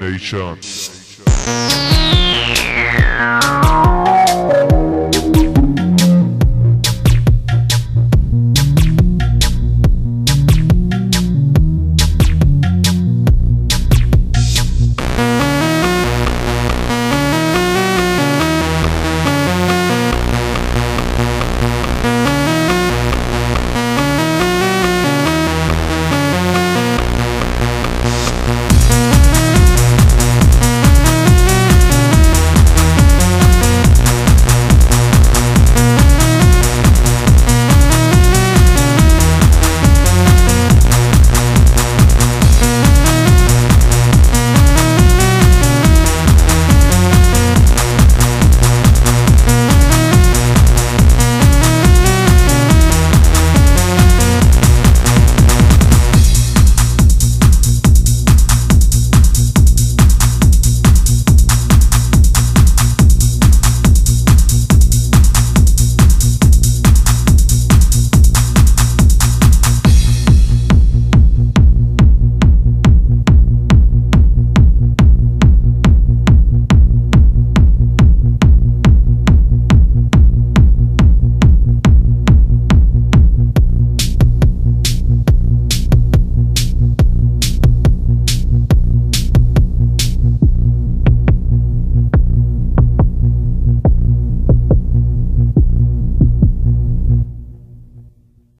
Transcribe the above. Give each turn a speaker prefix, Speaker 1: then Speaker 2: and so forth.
Speaker 1: Nation.